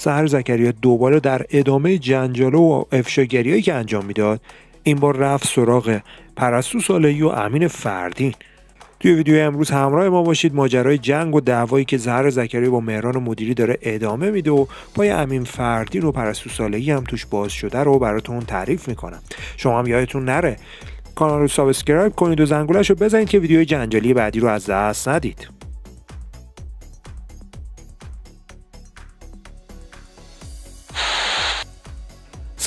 سحر زکریا دوباره در ادامه جنجاله و افشاگریایی که انجام می‌داد این بار رفت سراغ پرستو صالحی و امین فردین. توی ویدیو امروز همراه ما باشید. ماجرای جنگ و دعوایی که سحر زکریا با مهران مدیری داره ادامه میده و پای امین فردین و پرستو صالحی هم توش باز شده رو براتون تعریف می‌کنم. شما هم یادتون نره. کانال رو subscribe کنید و زنگولش رو بزنید که ویدیوی جنجالی بعدی رو از دست ندید.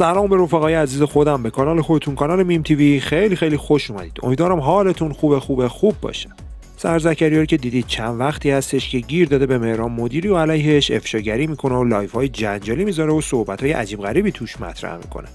سلام به رفقای عزیز خودم به کانال خودتون کانال میم TV. خیلی خیلی خوش اومدید. امیدوارم حالتون خوب خوب خوب باشه. سحر زکریا که دیدید چند وقتی هستش که گیر داده به مهران مدیری و علیهش افشاگری می‌کنه و live های جنجالی می‌ذاره و صحبت های عجیب غریبی توش مطرح می‌کنه.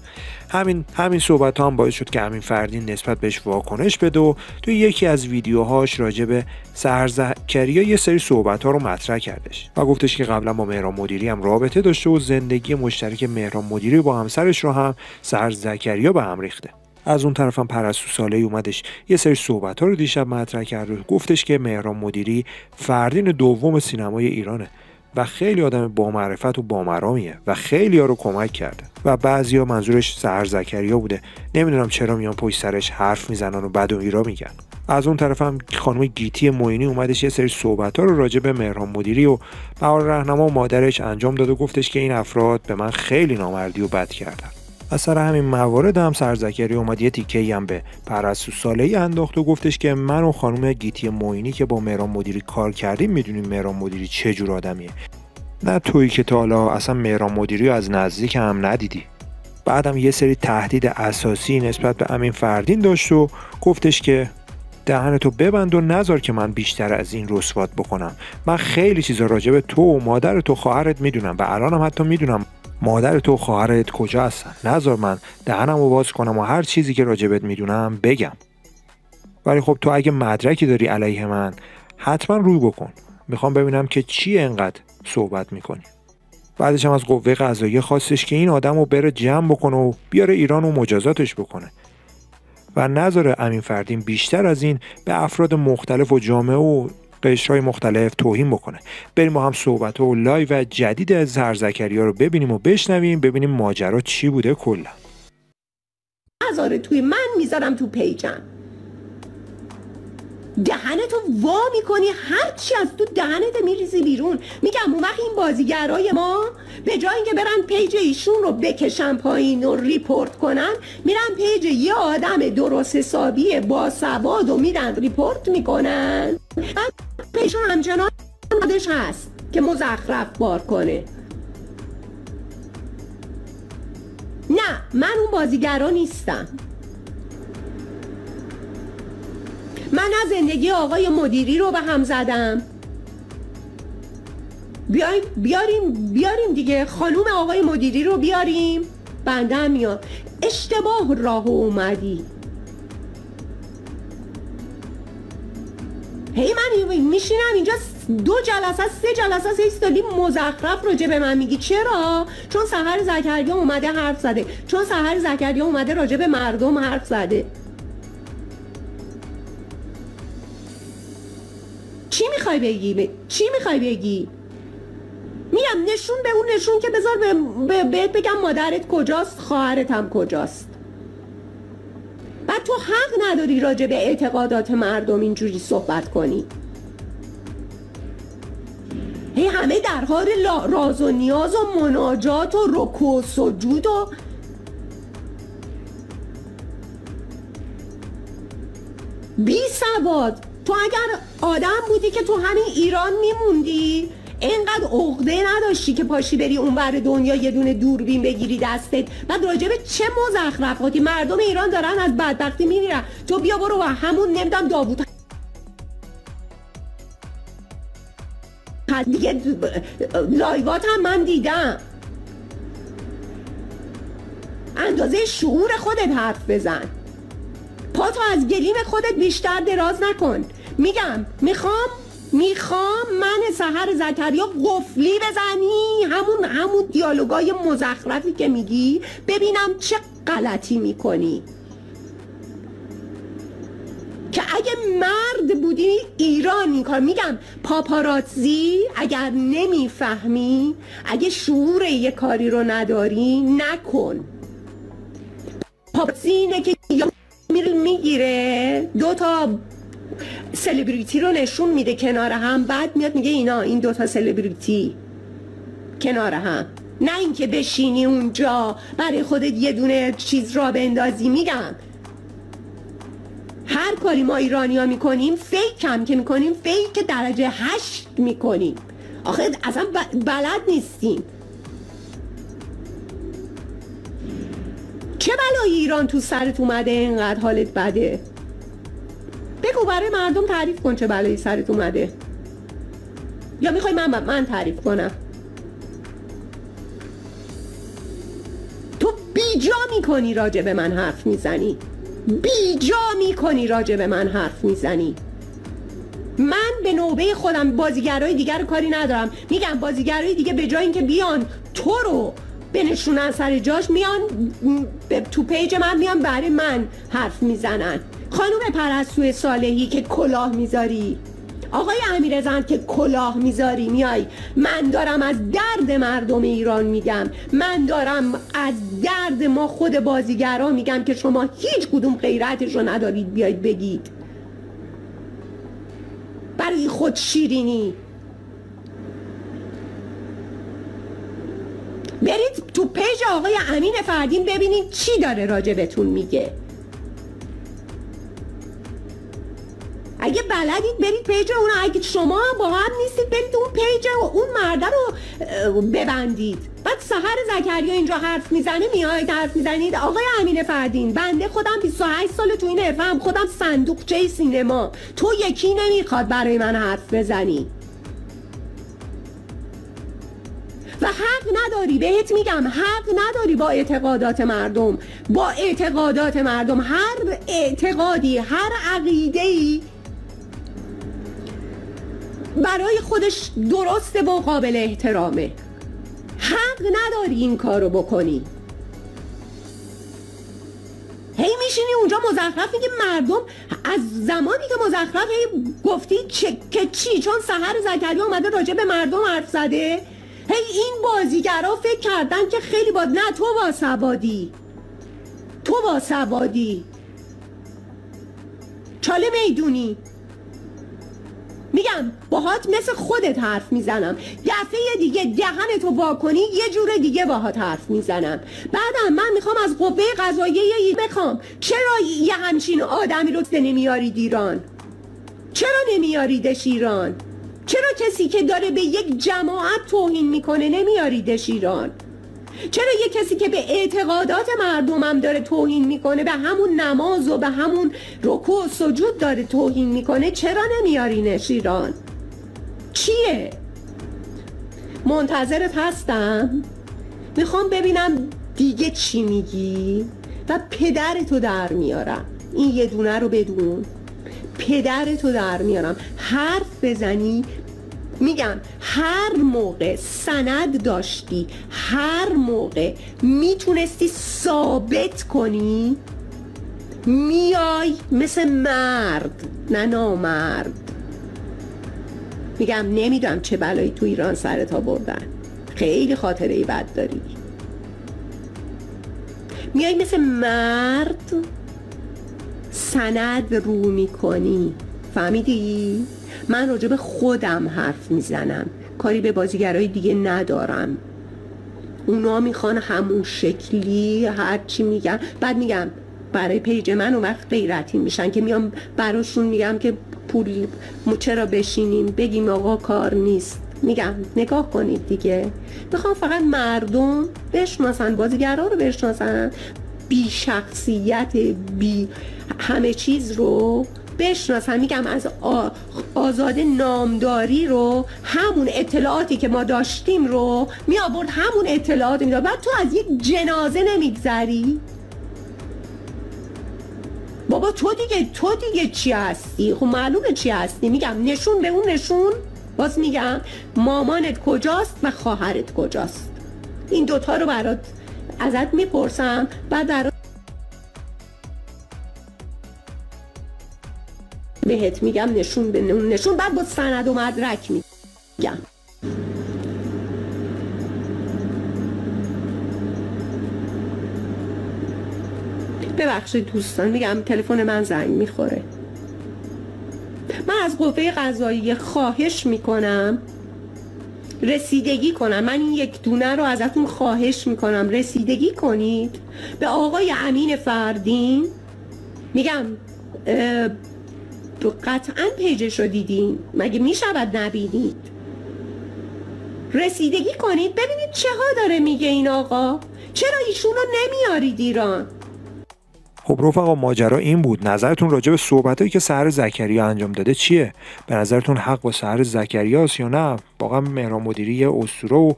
همین همین صحبت ها هم باعث شد که امین فردین نسبت بهش واکنش بده و توی یکی از ویدیوهاش راجع به سحر زکریا یه سری صحبت ها رو مطرح کردش و گفتش که قبلا با مهران مدیری هم رابطه داشته و زندگی مشترک مهران مدیری با همسرش رو هم سهر زکریا به هم ریخته. از اون طرفم پرستو ساله اومدش. یه سری صحبت ها رو دیشب مطرح کرد. و گفتش که مهران مدیری فردین دوم سینمای ایرانه و خیلی آدم با معرفت و با مرامیه و خیلی ها رو کمک کرده و بعضیا منظورش سهر زکریا بوده. نمی‌دونم چرا میان پشت سرش حرف می‌زنن و بد و ایرا میگن. از اون طرف هم خانم گیتی موینی اومدش یه سری صحبت ها رو راجع به مهران مدیری و بهار رهنما و مادرش انجام داد و گفتش که این افراد به من خیلی نامردی و بد کردن. از سر همین موارد هم سرزکری اومد. یه تیکه هم به پرستو سالهی انداخت و گفتش که من و خانم گیتی موینی که با مهران مدیری کار کردیم می‌دونیم مهران مدیری چه جور آدمیه. نه تویی که تا حالا اصلا مهران مدیری از نزدیک هم ندیدی. بعدم یه سری تهدید اساسی نسبت به امین فردین داشت و گفتش که دهنتو ببند و نذار که من بیشتر از این رسوات بکنم. من خیلی چیزا راجع به تو و مادر تو خواهرت می‌دونم و الانم حتی می‌دونم مادر تو خواهرت کجا هستن؟ نذار من دهنم رو باز کنم و هر چیزی که راجبت می‌دونم بگم. ولی خب تو اگه مدرکی داری علیه من حتما روی بکن. می‌خوام ببینم که چی انقدر صحبت می‌کنی. بعدش هم از قوه قضاییه خواستش که این آدم رو بره جمع بکنه و بیاره ایران و مجازاتش بکنه. و نذاره امین فردین بیشتر از این به افراد مختلف و جامعه و قشرهای مختلف توهین بکنه. بریم با هم صحبت و live جدید سحر زکریا رو ببینیم و بشنویم ببینیم ماجرا چی بوده کلا. نذاره توی من می‌ذارم تو page م. دهنتو وا می‌کنی هر چی از تو دهنت میریزی بیرون. میگم اون وقت این بازیگرای ما به جای اینکه برن page ایشون رو بکشن پایین و report کنن میرن page یه آدم درست حسابی با سواد و میرن report می‌کنن. بعد پیشون همچنان آدش هست که مزخرف بار کنه. نه من اون بازیگرا نیستم. من از زندگی آقای مدیری رو به هم زدم. بیاریم بیاریم بیاریم دیگه. خانوم آقای مدیری رو بیاریم. بنده میاد. اشتباه راه اومدی. هی من میشینم اینجا دو جلسه سه جلسه ایستادی مزخرف راجع به من میگی. چرا؟ چون سهر زکریا اومده حرف زده. چون سهر زکریا اومده راجع به مردم حرف زده. می‌خوای بگی؟ چی می‌خوای بگی؟ میگم نشون به اون نشون که بذار بهت بگم مادرت کجاست خواهرت هم کجاست بعد تو حق نداری راجع به اعتقادات مردم اینجوری صحبت کنی هی همه در حال راز و نیاز و مناجات و رکو و سجود و بی سواد تو اگر آدم بودی که تو همین ایران میموندی اینقدر عقده نداشتی که پاشی بری اونور دنیا یه دونه دوربین بگیری دستت. بعد راجب چه مزخرفاتی؟ مردم ایران دارن از بدبختی میمیرن. تو بیا برو و همون نمیدم داوود دیگه لایوات هم من دیدم. اندازه شعور خودت حرف بزن. پاتو از گلیم خودت بیشتر دراز نکن. میگم می‌خوام می‌خوام من سهر زکریا قفلی بزنی. همون همون دیالوگای مزخرفی که میگی ببینم چه غلطی می‌کنی. که اگه مرد بودی ایران این کار میگم پاپاراتزی اگر نمی‌فهمی اگه شعور یه کاری رو نداری نکن. پاپاراتزی که می‌گیره. دو تا سلبریتی رو نشون میده کنار هم بعد میاد میگه اینا این دوتا سلبریتی کنار هم. نه اینکه بشینی اونجا برای خودت یه دونه چیز را بندازی میگم. هر کاری ما ایرانی ها می‌کنیم فیک هم که می‌کنیم فیک درجه هشت می‌کنیم. آخه اصلا بلد نیستیم. چه بلایی ایران تو سرت اومده؟ اینقدر حالت بده. بگو برای مردم تعریف کن چه بلایی سرت اومده. یا می‌خوای من من تعریف کنم. تو بیجا می‌کنی راجع به من حرف می‌زنی. بیجا می‌کنی راجع به من حرف می‌زنی. من به نوبه خودم بازیگرای دیگر کاری ندارم. میگم بازیگرای دیگه به جای اینکه بیان تو رو بنشونن سر جاش میان تو پیج من میان برای من حرف می‌زنن. خانوم پرستوی صالحی که کلاه می‌ذاری. آقای امیر که کلاه می‌ذاری میای. من دارم از درد مردم ایران میگم. من دارم از درد ما خود بازیگرا میگم که شما هیچ کدوم غیرتش رو ندارید بیاید بگید. برای خود شیرینی. برید تو پیج آقای امین فردین ببینید چی داره راجع بهتون میگه. اگه بلدید برید page اون اگه شما با هم نیستید برید اون page اون مرده رو ببندید. بعد سحر زکریا اینجا حرف می‌زنه میاید حرف می‌زنید. آقای امین فردین بنده خودم 28 سال تو این حرفم. خودم صندوقچه سینما. تو یکی نمی‌خواد برای من حرف بزنی. حق نداری بهت میگم حق نداری با اعتقادات مردم. با اعتقادات مردم هر اعتقادی هر عقیده ای برای خودش درسته و قابل احترامه. حق نداری این کارو بکنی. هی میشینی اونجا مزخرف میگه مردم از زمانی که مزخرف هی گفتی چه که چی؟ چون سهر زکریا اومده راجع به مردم حرف زده. هی این بازیگرا فکر کردن که خیلی باد. نه تو با سوادی. تو با سوادی. چاله می‌دونی. میگم باهات مثل خودت حرف می‌زنم. دفعه دیگه دهنتو وا کنی یه جور دیگه باهات حرف می‌زنم. بعدم من می‌خوام از قوه قضاییه بخوام. چرا یه همچین آدمی رو نمیارید ایران چرا نمیاریدش ایران؟ چرا کسی که داره به یک جماعت توهین می‌کنه نمیاریدش ایران چرا یه کسی که به اعتقادات مردمم داره توهین می‌کنه به همون نماز و به همون رکوع و سجود داره توهین می‌کنه چرا نمیارینش ایران چیه؟ منتظرت هستم. می‌خوام ببینم دیگه چی میگی و پدرتو در میارم. این یه دونه رو بدون. پدرتو در میارم. حرف بزنی میگم هر موقع سند داشتی هر موقع می‌تونستی ثابت کنی میای مثل مرد نه نامرد. میگم نمی‌دونم چه بلایی تو ایران سرتا بردن خیلی خاطره ای بد داری. میای مثل مرد سند رو می‌کنی. فهمیدی؟ من راجع به خودم حرف می‌زنم. کاری به بازیگرای دیگه ندارم. اونا می‌خوان همون شکلی هرچی میگن. بعد میگم برای پیج من اون وقت غیرتی میشن که میام براشون میگم که پول چرا بشینیم؟ بگیم آقا کار نیست. میگم نگاه کنید دیگه. می‌خوام فقط مردم بشناسن بازیگرها رو بشناسن. بی شخصیت بی همه چیز رو بشناسن میگم از آزاد نامداری رو همون اطلاعاتی که ما داشتیم رو می آورد همون اطلاعات می‌داد. بعد تو از یک جنازه نمیگذری؟ بابا تو دیگه تو دیگه چی هستی؟ خب معلومه چی هستی؟ میگم نشون به اون نشون. باز میگم مامانت کجاست و خواهرت کجاست؟ این دوتا رو برات ازت می‌پرسم. بعد برات بهت میگم نشون به نشون بعد با سند و مدرک میگم. ببخشید دوستان میگم تلفن من زنگ می‌خوره. من از قوه قضایی خواهش می‌کنم. رسیدگی کنم. من این یک دونه رو ازتون خواهش می‌کنم. رسیدگی کنید. به آقای امین فردین. میگم قطعا پیجش رو دیدین مگه می‌شود نبینید؟ رسیدگی کنید. ببینید چه ها داره میگه این آقا. چرا ایشون رو نمیارید ایران؟ خب رفقا ماجرا این بود. نظرتون راجع به صحبتایی که سهر زکریا انجام داده چیه؟ به نظرتون حق با سهر زکریاست یا نه؟ واقعا مهران مدیری اسطوره و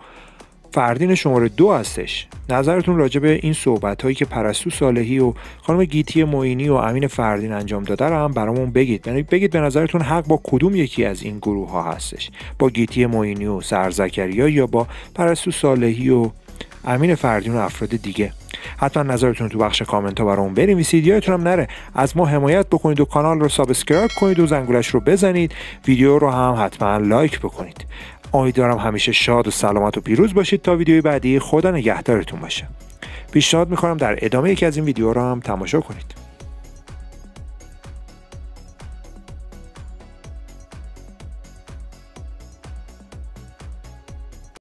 فردین شماره دو هستش. نظرتون راجع به این صحبت هایی که پرستو صالحی و خانم گیتی معینی و امین فردین انجام داده رو هم برامون بگید. یعنی بگید به نظرتون حق با کدوم یکی از این گروه ها هستش؟ با گیتی معینی و سرزکریا یا با پرستو صالحی و امین فردین و افراد دیگه؟ حتما نظرتون تو بخش کامنت ها برامون بنویسید. یادتون هم نره از ما حمایت بکنید و کانال رو subscribe کنید و زنگولش رو بزنید. ویدیو رو هم حتما لایک بکنید. امیدوارم همیشه شاد و سلامت و پیروز باشید تا ویدیوی بعدی. خدا نگهدارتون باشه. پیشنهاد می‌کنم در ادامه یکی از این ویدیو رو هم تماشا کنید.